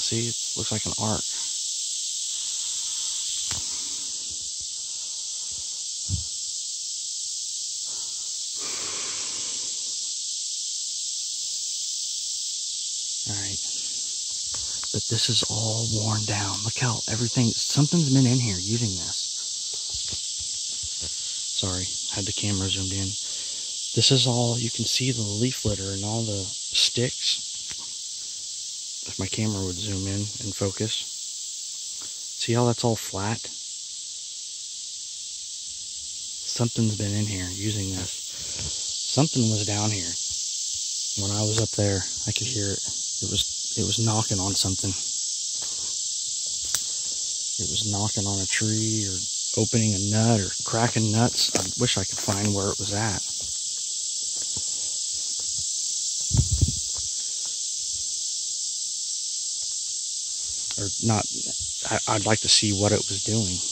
See, it looks like an arc. All right. But this is all worn down. Look how everything, something's been in here using this. Sorry, had the camera zoomed in. This is all, you can see the leaf litter and all the sticks. My camera would zoom in and focus. See how that's all flat? Something's been in here using this. Something was down here. When I was up there, I could hear it. It was it was knocking on something. It was knocking on a tree or opening a nut or cracking nuts. I wish I could find where it was at. Or not, I, would like to see what it was doing.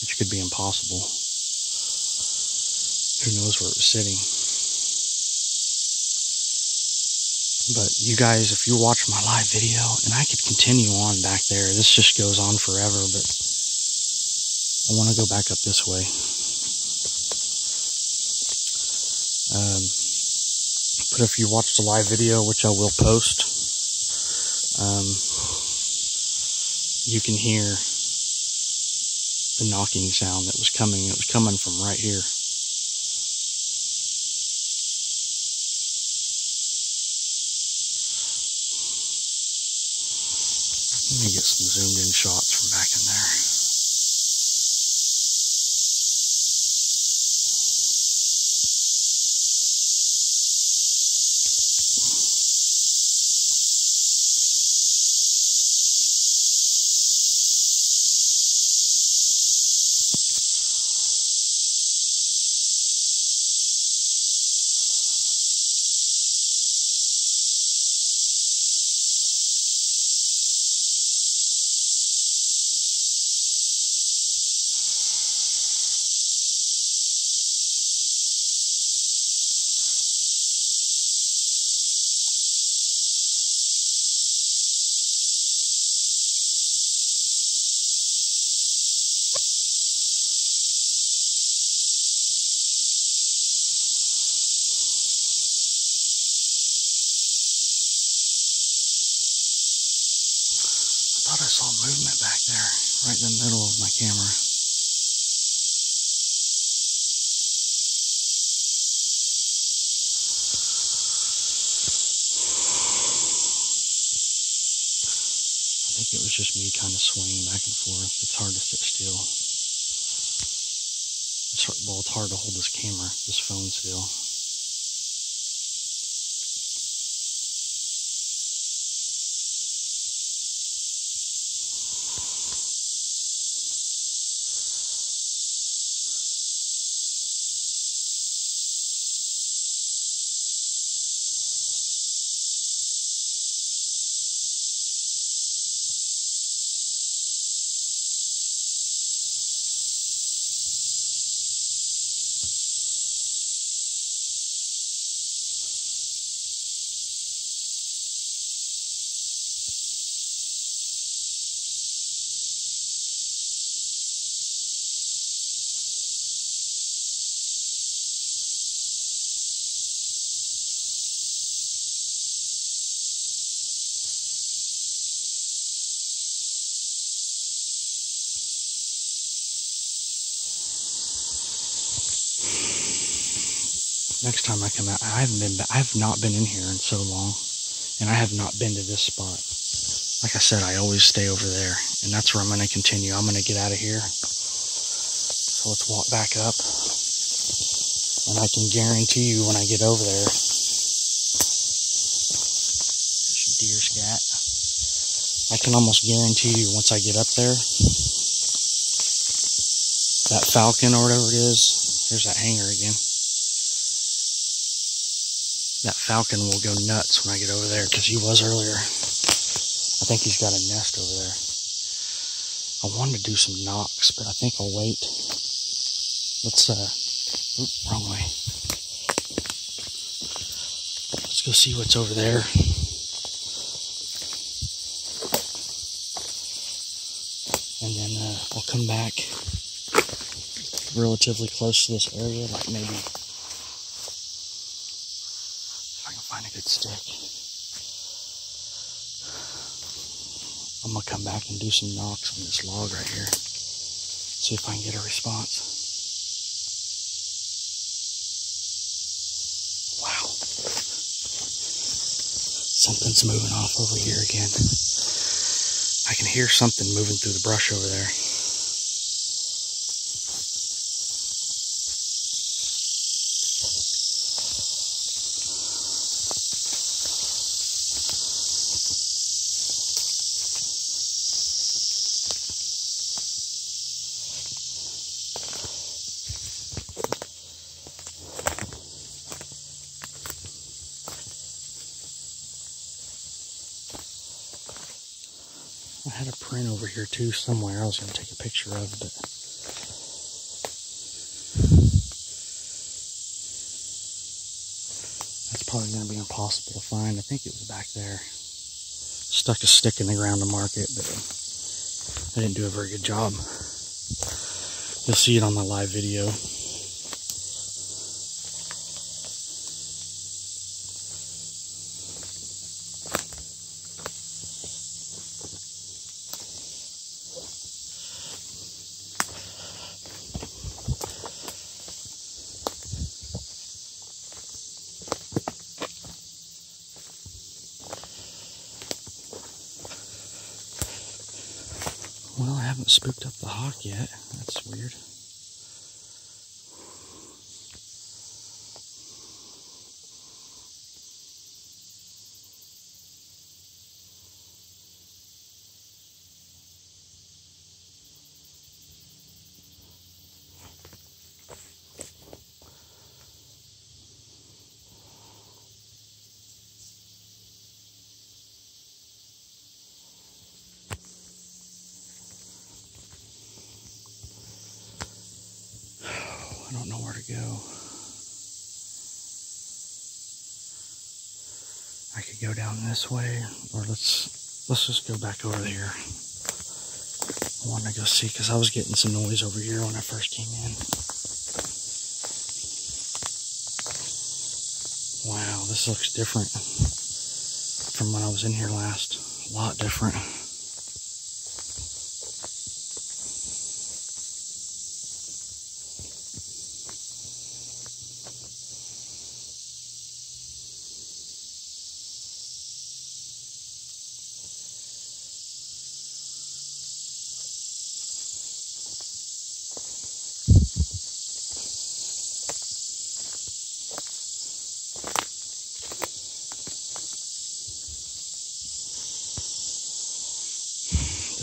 Which could be impossible. Who knows where it was sitting. But you guys, if you watch my live video, and I could continue on back there, this just goes on forever, but I want to go back up this way. Um, but if you watch the live video, which I will post, um, you can hear the knocking sound that was coming. It was coming from right here. Let me get some zoomed in shots from back in there. thought I saw movement back there, right in the middle of my camera. I think it was just me kind of swinging back and forth. It's hard to sit still. It's hard, well, it's hard to hold this camera, this phone still. Next time I come out, I haven't been, I have not been in here in so long, and I have not been to this spot. Like I said, I always stay over there, and that's where I'm going to continue. I'm going to get out of here. So let's walk back up, and I can guarantee you when I get over there, there's a deer scat. I can almost guarantee you once I get up there, that falcon or whatever it is, there's that hanger again that falcon will go nuts when I get over there because he was earlier. I think he's got a nest over there. I wanted to do some knocks, but I think I'll wait. Let's, uh, wrong way. Let's go see what's over there. And then uh, I'll come back relatively close to this area, like maybe I can find a good stick. I'm gonna come back and do some knocks on this log right here. See if I can get a response. Wow. Something's moving off over here again. I can hear something moving through the brush over there. Had a print over here too somewhere I was going to take a picture of, but that's probably going to be impossible to find. I think it was back there. Stuck a stick in the ground to mark it, but I didn't do a very good job. You'll see it on my live video. Well, I haven't spooked up the hawk yet. That's weird. I don't know where to go. I could go down this way, or let's let's just go back over there. I want to go see because I was getting some noise over here when I first came in. Wow, this looks different from when I was in here last. A lot different.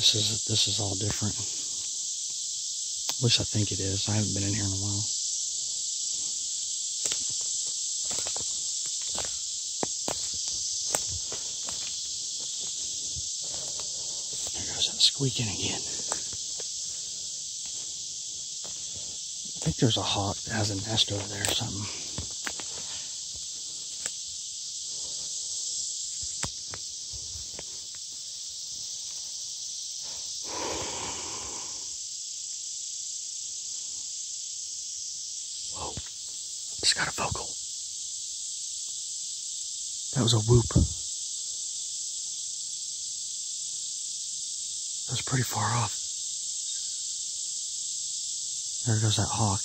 This is this is all different. At least I think it is. I haven't been in here in a while. There goes that squeaking again. I think there's a hawk that has a nest over there or something. Just got a vocal. That was a whoop. That was pretty far off. There goes that hawk.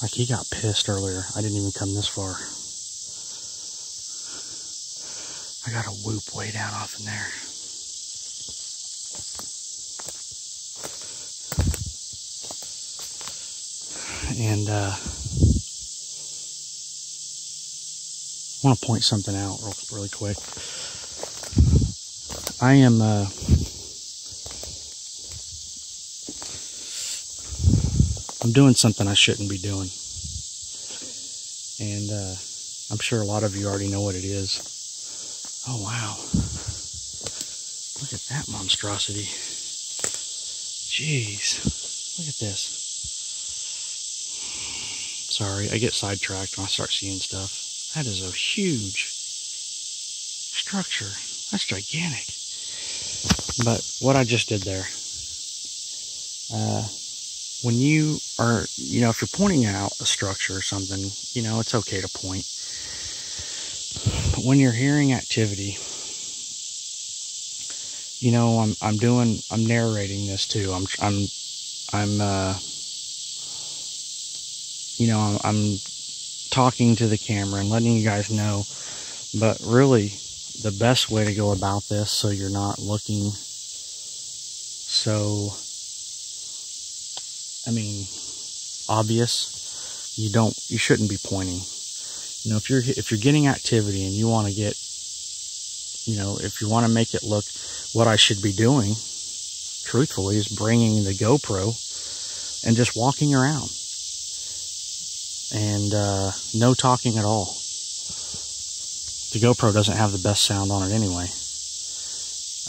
Like he got pissed earlier. I didn't even come this far. I got a whoop way down off in there. And uh, I want to point something out real, really quick. I am uh, I'm doing something I shouldn't be doing, and uh, I'm sure a lot of you already know what it is. Oh wow! Look at that monstrosity. Jeez, look at this. Sorry, I get sidetracked when I start seeing stuff. That is a huge structure. That's gigantic. But what I just did there, uh, when you are, you know, if you're pointing out a structure or something, you know, it's okay to point. But when you're hearing activity, you know, I'm I'm doing I'm narrating this too. I'm I'm I'm uh you know, I'm, I'm talking to the camera and letting you guys know, but really the best way to go about this so you're not looking so I mean obvious you don't you shouldn't be pointing. You know if you're if you're getting activity and you want to get you know if you want to make it look what I should be doing truthfully is bringing the GoPro and just walking around and uh, no talking at all the GoPro doesn't have the best sound on it anyway.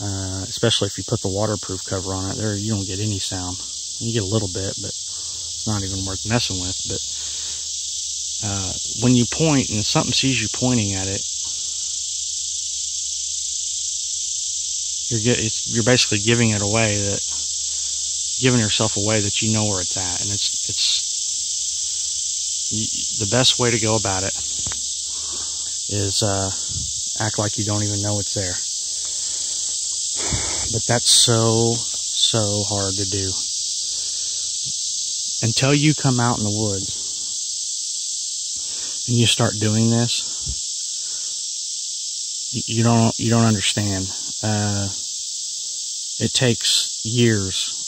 Uh, especially if you put the waterproof cover on it, there you don't get any sound. You get a little bit, but it's not even worth messing with. But uh, when you point and something sees you pointing at it, you're get, you're basically giving it away that giving yourself away that you know where it's at, and it's it's the best way to go about it is uh, act like you don't even know it's there. But that's so, so hard to do. Until you come out in the woods and you start doing this, you don't you don't understand. Uh, it takes years